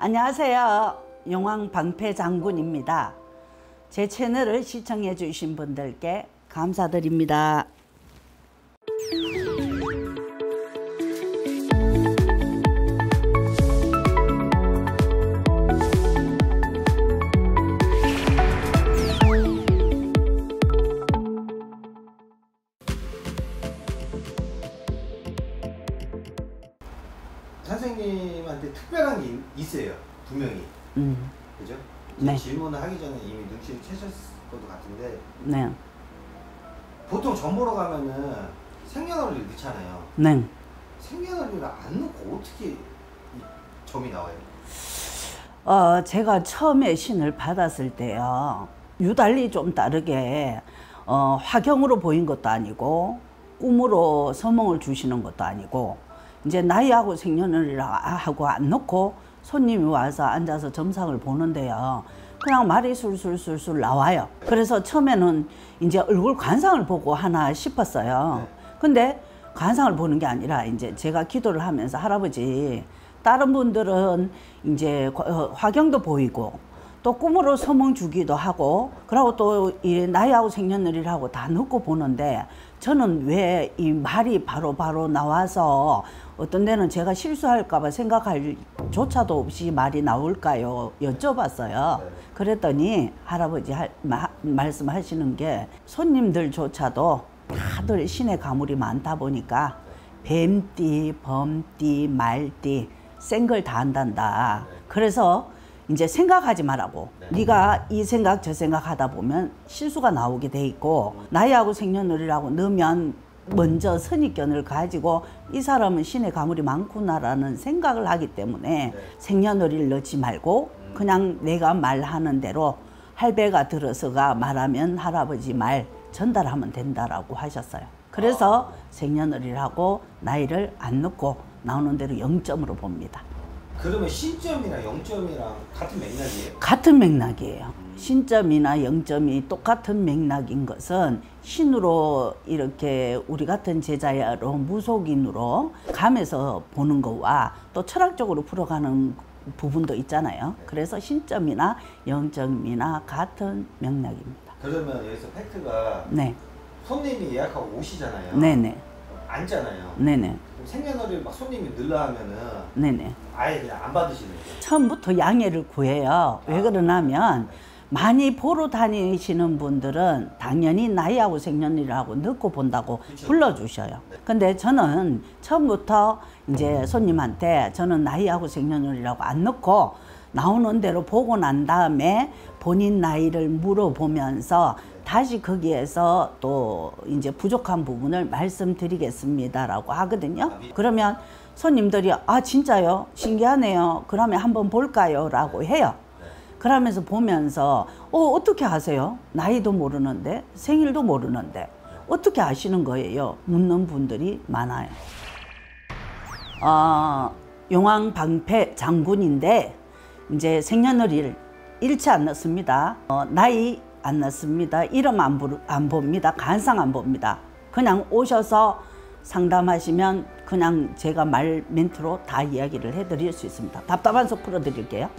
안녕하세요. 용왕 방패 장군입니다. 제 채널을 시청해 주신 분들께 감사드립니다. 선생님한테 특별한 게 있- 있어요. 두 명이. 음, 그죠? 네. 제 질문을 하기 전에 이미 눈치를 채셨을 것 같은데 네, 보통 전 보러 가면은 생년월일 넣잖아요. 네. 생년월일을 안 넣고 어떻게 이 점이 나와요? 어, 제가 처음에 신을 받았을 때요. 유달리 좀 다르게 어, 화경으로 보인 것도 아니고 꿈으로 서몽을 주시는 것도 아니고 이제 나이하고 생년월일하고 안 넣고 손님이 와서 앉아서 점상을 보는데요. 그냥 말이 술술술술 나와요. 그래서 처음에는 이제 얼굴 관상을 보고 하나 싶었어요. 네. 근데 관상을 보는 게 아니라 이제 제가 기도를 하면서 할아버지 다른 분들은 이제 과- 어, 화경도 보이고 또 꿈으로 서몽 주기도 하고 그러고 또 이 나이하고 생년월일하고 다 넣고 보는데 저는 왜 이 말이 바로 바로 나와서 어떤 데는 제가 실수할까봐 생각할 조차도 없이 말이 나올까요? 여쭤봤어요. 네. 그랬더니 할아버지 할- 마- 말씀하시는 게 손님들조차도 다들 신의 가물이 많다 보니까 뱀띠, 범띠, 말띠 센 걸 다 한단다. 그래서 이제 생각하지 말라고. 네. 네. 가이 생각 저 생각 하다 보면 실수가 나오게 돼 있고 나이하고 생년월일하고 넣으면 먼저 선입견을 가지고 이 사람은 신의 가물이 많구나라는 생각을 하기 때문에 네. 생년월일 넣지 말고 그냥 내가 말하는 대로 할배가 들어서가 말하면 할아버지 말 전달하면 된다라고 하셨어요. 그래서 생년월일하고 나이를 안 넣고 나오는 대로 0점으로 봅니다. 그러면 신점이랑 영점이랑 같은 맥락이에요? 같은 맥락이에요. 신점이나 0점이 똑같은 맥락인 것은 신으로 이렇게 우리 같은 제자야로 무속인으로 감에서 보는 거와 또 철학적으로 풀어가는 부분도 있잖아요. 그래서 신점이나 0점이나 같은 맥락입니다. 그러면 여기서 팩트가 네, 손님이 예약하고 오시잖아요. 네네, 앉잖아요. 네네, 그럼 생년월일 막 손님이 늘라 하면은 네네. 아예 그냥 안 받으시는 거예요. 처음부터 양해를 구해요. 왜 그러냐면 많이 보러 다니시는 분들은 당연히 나이하고 생년이라고 넣고 본다고 그쵸. 불러주셔요. 근데 저는 처음부터 이제 손님한테 저는 나이하고 생년이라고 안 넣고 나오는 대로 보고 난 다음에 본인 나이를 물어보면서 다시 거기에서 또 이제 부족한 부분을 말씀드리겠습니다라고 하거든요. 그러면 손님들이 아 진짜요? 신기하네요. 그러면 한번 볼까요?라고 해요. 그러면서 보면서 어 어떻게 아세요? 나이도 모르는데 생일도 모르는데 어떻게 아시는 거예요? 묻는 분들이 많아요. 어, 용왕 방패 장군인데 이제 생년월일 안 넣습니다. 어, 나이 안 넣습니다. 이름 안, 부르, 안 봅니다. 간상 안 봅니다. 그냥 오셔서 상담하시면 그냥 제가 말 멘트로 다 이야기를 해드릴 수 있습니다. 답답한 속 풀어드릴게요.